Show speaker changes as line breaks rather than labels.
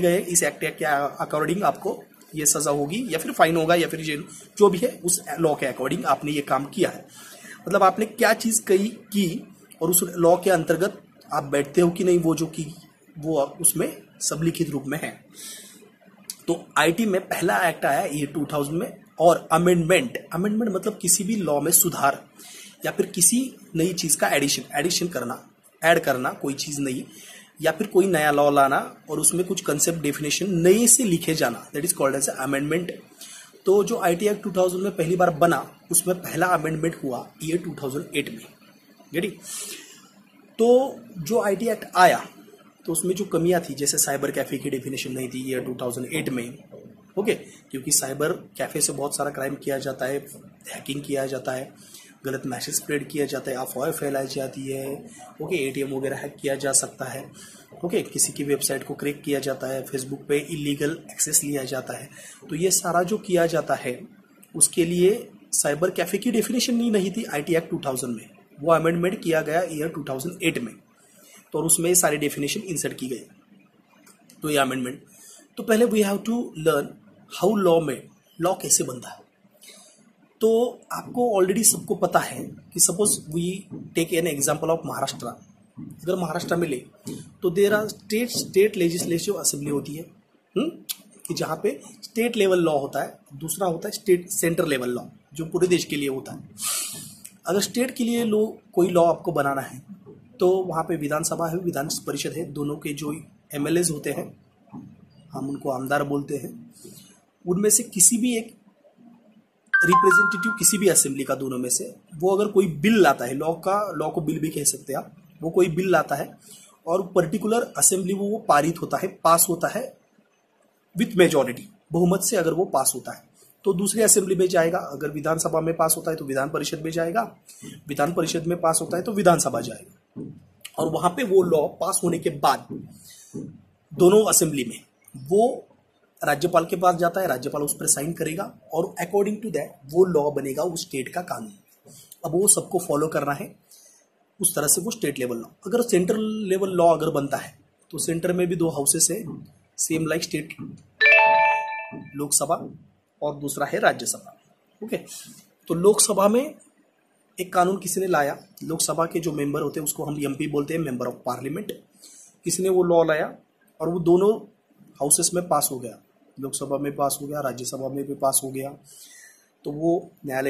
गए, इस एक्ट के अकॉर्डिंग आपको ये सजा होगी या फिर फाइन होगा या फिर जेल, जो भी है, उस लॉ के अकॉर्डिंग आपने ये काम किया है। मतलब आपने क्या चीज़ कही की और उस लॉ के अंतर्गत आप बैठते हो कि नहीं, वो जो की, वो उसमें सबलिखित रूप में है। तो आईटी में पहला एक्ट आया ये 2000 में, और अमेंडमेंट अमेंडमेंट मतलब किसी भी लॉ में सुधार, या फिर किसी नई चीज़ का एडिशन एडिशन करना ऐड करना कोई चीज़ नई या फिर कोई नया लॉ लाना और उसमें कुछ कंसेप्ट डेफिनेशन नए से लिखे जाना that is called as amendment तो जो आई टी एक्ट टू में पहली बार बना, उसमें पहला अमेंडमेंट हुआ ये 2008 में। गेटी तो जो आई टी एक्ट आया तो उसमें जो कमियाँ थी, जैसे साइबर कैफ़े की डेफिनेशन नहीं थी ये 2008 में। ओके क्योंकि साइबर कैफ़े से बहुत सारा क्राइम किया जाता है हैकिंग किया जाता है। गलत मैसेज स्प्रेड किया जाता है अफवाह फैलाई जाती है, ओके एटीएम वगैरह हैक किया जा सकता है, ओके, किसी की वेबसाइट को क्रेक किया जाता है फेसबुक पे इलीगल एक्सेस लिया जाता है। तो ये सारा जो किया जाता है, उसके लिए साइबर कैफ़े की डेफिनेशन ही नहीं थी आईटी एक्ट 2000 में। वो अमेंडमेंट किया गया ईयर 2008 में। तो और उसमें सारी डेफिनेशन इंसर्ट की गई। तो ये अमेंडमेंट तो पहले we have to learn how law में लॉ कैसे बनता है। तो आपको ऑलरेडी सबको पता है कि suppose we take an example of Maharashtra अगर महाराष्ट्र में ले तो there are state state legislative assembly होती है हुँ? हम्म? कि जहाँ पे स्टेट लेवल लॉ होता है, दूसरा होता है स्टेट सेंटर लेवल लॉ जो पूरे देश के लिए होता है अगर स्टेट के लिए लो, कोई लॉ आपको बनाना है तो वहाँ पे विधानसभा है, विधान परिषद है, दोनों के जो एम होते हैं, हम उनको आमदार बोलते हैं, उनमें से किसी भी एक रिप्रेजेंटेटिव किसी भी असेंबली का दोनों में से, वो अगर कोई बिल लाता है लॉ का लॉ को बिल भी कह सकते हैं आप, वो कोई बिल लाता है और पर्टिकुलर असेंबली वो वो पारित होता है पास होता है विथ मेजोरिटी बहुमत से अगर वो पास होता है तो दूसरी असेंबली में जाएगा, अगर विधानसभा में पास होता है तो विधान परिषद में जाएगा, विधान परिषद में पास होता है तो विधानसभा जाएगा, और वहाँ पे वो लॉ पास होने के बाद दोनों असेंबली में वो राज्यपाल के पास जाता है, राज्यपाल उस पर साइन करेगा और अकॉर्डिंग टू दैट वो लॉ बनेगा उस स्टेट का कानून। अब वो सबको फॉलो करना है, उस तरह से वो स्टेट लेवल लॉ अगर सेंट्रल लेवल लॉ अगर बनता है तो सेंटर में भी दो हाउसेस है सेम लाइक स्टेट लोकसभा और दूसरा है राज्यसभा। ओके तो लोकसभा में एक कानून किसी ने लाया, लोकसभा के जो मेंबर होते हैं, उसको हम एमपी बोलते हैं मेंबर ऑफ़ पार्लियामेंट किसी ने वो लॉ लाया और वो दोनों हाउसेस में पास हो गया। लोकसभा में पास हो गया राज्यसभा में भी पास हो गया। तो वो न्यायालय